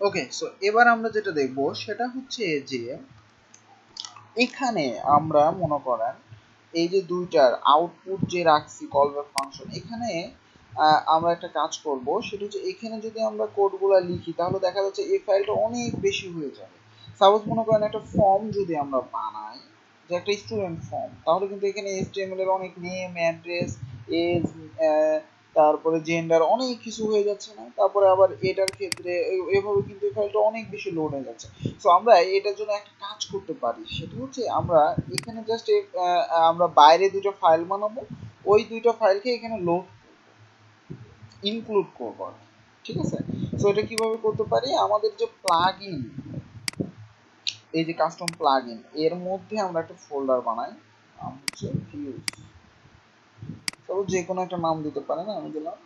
Okay so এবার আমরা যেটা দেখব সেটা হচ্ছে যে, এখানে আমরা মনে করেন এই যে দুইটার আউটপুট যে রাখছি কল ব্যাক ফাংশন এখানে আমরা একটা কাজ করব, সেটা হচ্ছে এখানে যদি আমরা কোডগুলো লিখি, তাহলে দেখা যাচ্ছে এই ফাইলটা অনেক বেশি হয়ে যাবে। সাপোজ মনে করেন একটা ফর্ম যদি আমরা বানাই, যে একটা স্টুডেন্ট ফর্ম তাহলে কিন্তু এখানে এসটিএমএল এর অনেক নেম অ্যাড্রেস এজ তারপরে জেন্ডার অনেক কিছু হয়ে যাচ্ছে না, তারপরে আবার এটার ক্ষেত্রে এভাবে কিন্তু এই ফাইলটা অনেক বেশি লোড হয়ে যাচ্ছে। সো আমরা এটার জন্য একটা কাজ করতে পারি, সেটা হচ্ছে আমরা এখানে জাস্ট আমরা বাইরে দুটো ফাইল বানাবো, ওই দুইটা ফাইলকে এখানে লোড ইনক্লুড করব ঠিক আছে? সো এটা কীভাবে করতে পারি? আমাদের যে প্লাগ ইন এই যে কাস্টম প্লাগ ইন এর মধ্যে আমরা একটা ফোল্ডার বানাই হচ্ছে ভিউজ তবে যে কোনো একটা নাম দিতে পারেন আমি দিলাম।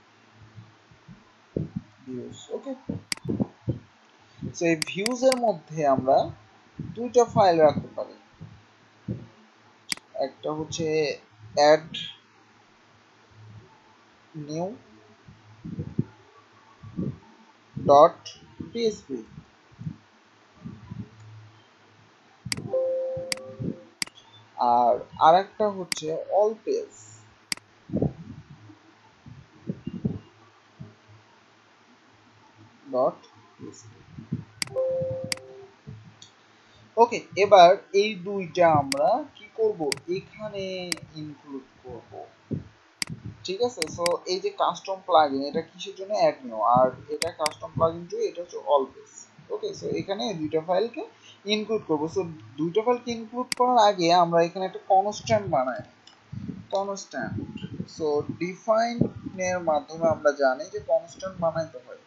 ভিউজ ওকে সো এই ভিউজ এর মধ্যে আমরা দুইটা ফাইল রাখতে পারি। একটা হচ্ছে অ্যাড নিউ ডট পিএসপি আর আরেকটা হচ্ছে অল পেজ ডট ওকে এবার এই দুইটা আমরা কি করব? এখানে ইনক্লুড করব। ঠিক আছে? সো এই যে কাস্টম প্লাগইন এটা কিসের জন্য? অ্যাড নিও আর এটা কাস্টম প্লাগইন টু এটা হচ্ছে অলওয়েজ ওকে সো এখানে দুইটা ফাইলকে ইনক্লুড করব। সো দুইটা ফাইলকে ইনক্লুড করার আগে আমরা এখানে একটা কনস্ট্যান্ট বানাই। কনস্ট্যান্ট সো ডিফাইন এর মাধ্যমে আমরা জানি যে কনস্ট্যান্ট বানাইতে হয়।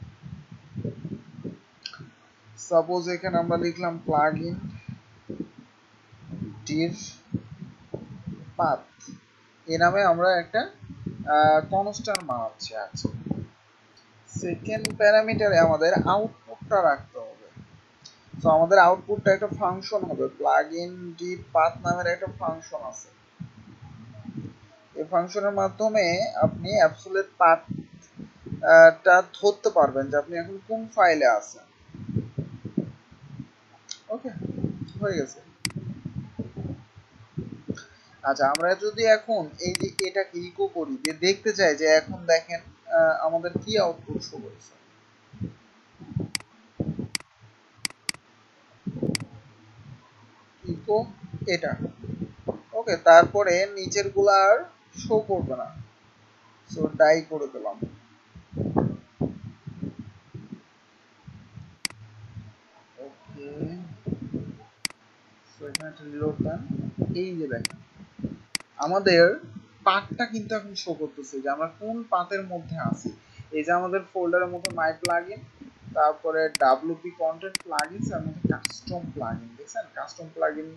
সাপোজ এখানে আমরা লিখলাম প্লাগইন ডির পাথ এ নামে আমরা একটা কনস্ট্যান্ট বানাচ্ছি আচ্ছা। সেকেন্ড প্যারামিটারে আমাদের আউটপুটটা রাখতে হবে। তো আমাদের আউটপুটটা একটা ফাংশন হবে। প্লাগইন ডির পাথ নামের একটা ফাংশন আছে। এই ফাংশনের মাধ্যমে আপনি অ্যাবসোলিউট পাথটা ধরতে পারবেন যে আপনি এখন কোন ফাইলে আছেন। ওকে হয়ে গেছে। আচ্ছা আমরা যদি এখন এই যে ইকো করি, যে দেখতে চাই যে এখন দেখেন আমাদের কি আউটপুট শো ইকো এটা। ওকে তারপরে নিচেরগুলা আর শো করবে না। সো ডাই করে দিলাম ওকে সো এখানে একটা রিলোড দেন এই যে দেখেন, আমাদের পাথটা কিন্তু এখন শো করতেছে যে আমরা কোন পাথের মধ্যে আছি। এই যে আমাদের ফোল্ডারের মধ্যে মাই প্লাগইন তারপরে ডাব্লিউপি কন্টেন্ট প্লাগইনস এর মধ্যে কাস্টম প্লাগইন দেখছেন? কাস্টম প্লাগইন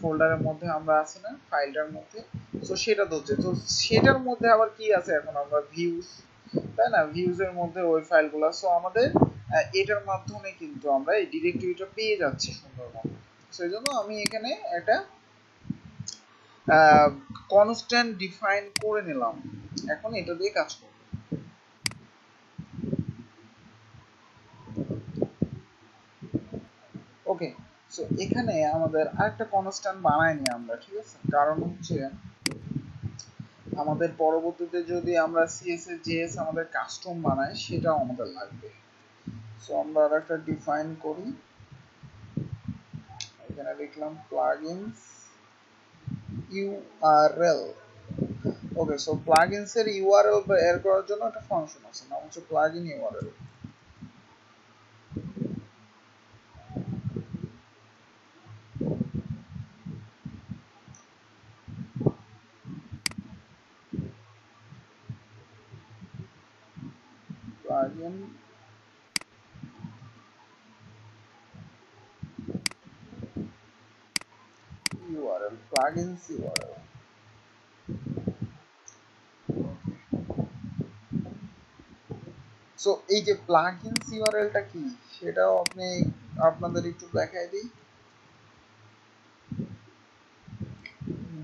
ফোল্ডারের মধ্যে আমরা আছি না ফাইলটার মধ্যে। সো সেটা ধরছে তো সেটার মধ্যে আবার কি আছে এখন আমরা ভিউজ তাই না? ভিউজ এর মধ্যে ওই ফাইলগুলো সো আমাদের এটার মাধ্যমে কিন্তু আমরা এই ডিরেক্টরিটা পেয়ে যাচ্ছি সুন্দরভাবে সেই জন্য আমি এখানে একটা কনস্ট্যান্ট ডিফাইন করে নিলাম। এখন এটা দিয়ে কাজ করব। ওকে সো এখানে আমাদের আরেকটা কনস্ট্যান্ট আমরা, ঠিক আছে? কারণ হচ্ছে, আমাদের পরবর্তীতে যদি আমরা সিএসএস জেএস আমাদের কাস্টম বানাই, সেটাও আমাদের লাগবে। সো আমরা আরেকটা ডিফাইন করি। এখানে লিখলাম plugins URL okay so plugins এর ইউআরএল বের করার জন্য একটা ফাংশন আছে, নাম হচ্ছে plugin URL plugin URL plugins URL so এই যে প্লাগইনস ইউআরএলটা কি? সেটাও আপনি আপনাদের একটু দেখাই দিই।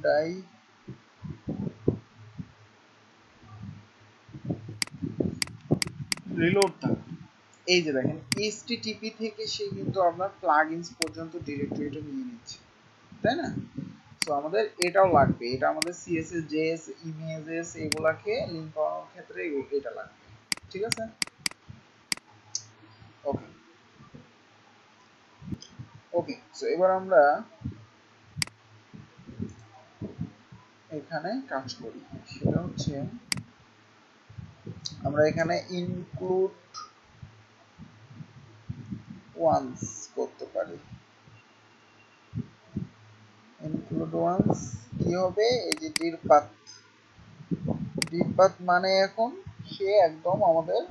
ডাই রিলোড থাক এই যে দেখেন এইচটিটিপি থেকে সে কিন্তু আপনার প্লাগইনস পর্যন্ত ডিরেক্টরিটা নিয়ে নিচ্ছে। তাই না? সো আমাদের এটাও লাগবে। এটা আমাদের সিএসএস জেএস ইমেজেস এগুলাকে লিংক করানোর ক্ষেত্রে এটা লাগবে। ঠিক আছে? ওকে ওকে সো এবার আমরা এখানে কাজ করি। সেটা হচ্ছে আমরা এখানে ইনক্লুড ওয়ান্স করতে পারি। ইনক্লুড ওয়ান্স কি হবে? এই যে ডিরপাত ডিরপাত মানে এখন সে একদম আমাদের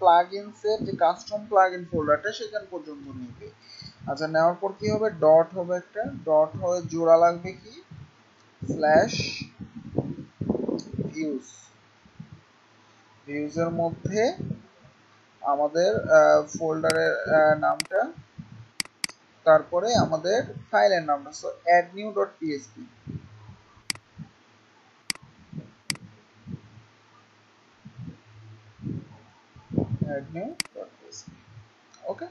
প্লাগইনস এর যে কাস্টম প্লাগইন ফোল্ডারটা সেখান পর্যন্ত নেবে। আচ্ছা নেওয়ার পর কি হবে? ডট হবে একটা। ডট হয়ে জোড়া লাগবে কি? স্ল্যাশ ভিউজ ভিউজের মধ্যে আমাদের ফোল্ডারের নামটা তারপরে আমাদের ফাইলের নামটা so add new dot PSP add new dot PSP okay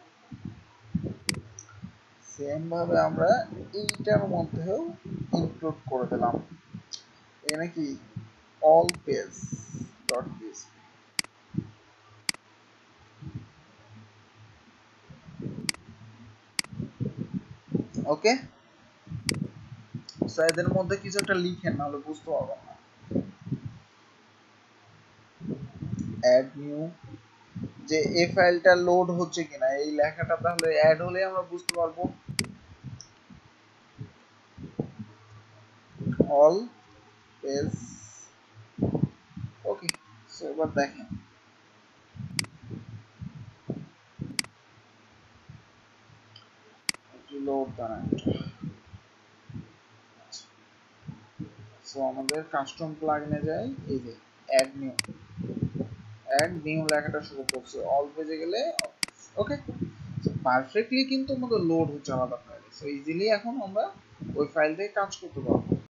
same ভাবে আমরা এইটার মধ্যেও ইনক্লুড করে দিলাম। এখানে কি all page dot PSP okay এদের মধ্যে কিছু একটা লিখেন, নাহলে বুঝতে পারবেন না। অ্যাড নিউ যে এই ফাইলটা লোড হচ্ছে কিনা, এই লেখাটা তাহলে অ্যাড হলে আমরা বুঝতে পারব। অল পেজ ওকে সো এবার দেখেন। সো আমাদের কাস্টম এই যে লেখাটা শুরু করছে। গেলে ওকে পারফেক্টলি কিন্তু আমাদের লোড হচ্ছে আলাদা ইজিলি এখন আমরা ওই ফাইল থেকে কাজ করতে পারব।